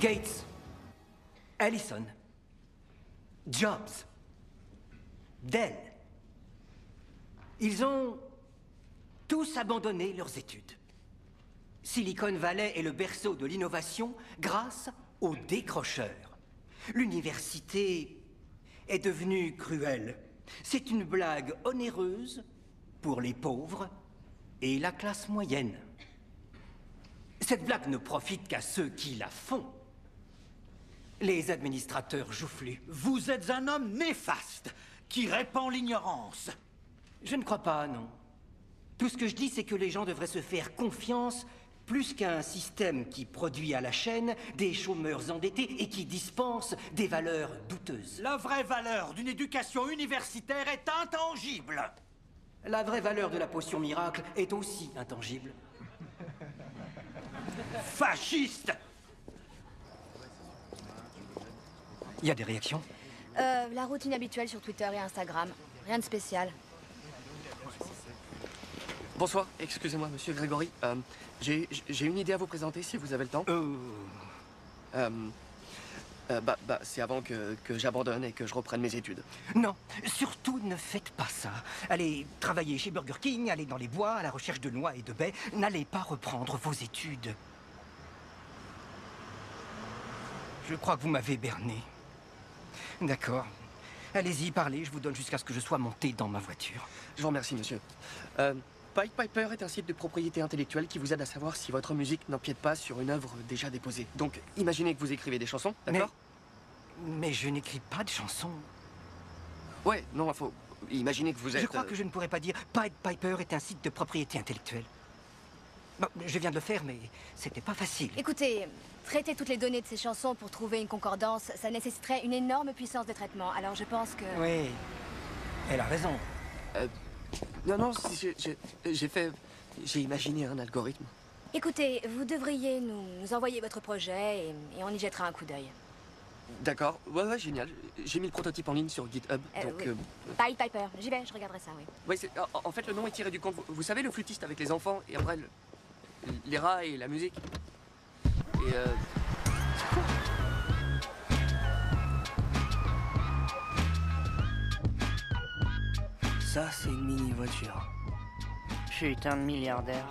Gates, Allison, Jobs, Dell. Ils ont tous abandonné leurs études. Silicon Valley est le berceau de l'innovation grâce aux décrocheurs. L'université est devenue cruelle. C'est une blague onéreuse pour les pauvres et la classe moyenne. Cette blague ne profite qu'à ceux qui la font. Les administrateurs joufflus. Vous êtes un homme néfaste qui répand l'ignorance. Je ne crois pas, non. Tout ce que je dis, c'est que les gens devraient se faire confiance plus qu'à un système qui produit à la chaîne des chômeurs endettés et qui dispense des valeurs douteuses. La vraie valeur d'une éducation universitaire est intangible. La vraie valeur de la potion miracle est aussi intangible. Fasciste Il y a des réactions Euh, la routine habituelle sur Twitter et Instagram. Rien de spécial. Bonsoir, excusez-moi, monsieur Grégory. Euh, J'ai j'ai une idée à vous présenter si vous avez le temps. Euh, euh, bah, bah, c'est avant que, que j'abandonne et que je reprenne mes études. Non, surtout ne faites pas ça. Allez travailler chez Burger King, allez dans les bois à la recherche de noix et de baies. N'allez pas reprendre vos études. Je crois que vous m'avez berné. D'accord. Allez-y, parlez, je vous donne jusqu'à ce que je sois monté dans ma voiture. Je vous remercie, monsieur. Euh, Pied Piper est un site de propriété intellectuelle qui vous aide à savoir si votre musique n'empiète pas sur une œuvre déjà déposée. Donc, imaginez que vous écrivez des chansons, d'accord? Mais je n'écris pas de chansons. Ouais, non, faut... Imaginez que vous êtes... Je crois euh, que je ne pourrais pas dire Pied Piper est un site de propriété intellectuelle. Bon, je viens de le faire, mais c'était pas facile. Écoutez, traiter toutes les données de ces chansons pour trouver une concordance, ça nécessiterait une énorme puissance de traitement. Alors je pense que... Oui, elle a raison. Non, non, si, j'ai- fait... J'ai imaginé un algorithme. Écoutez, vous devriez nous, nous envoyer votre projet et, et on y jettera un coup d'œil. D'accord, ouais, ouais, génial. J'ai mis le prototype en ligne sur GitHub, Euh, donc... oui. euh, Pied Piper, j'y vais, je regarderai ça, oui. Ouais, c'est- en, fait, le nom est tiré du. Vous, vous savez, le flûtiste avec les enfants et après le- les rats et la musique. Et euh, Ça, c'est une mini-voiture. Putain de milliardaire.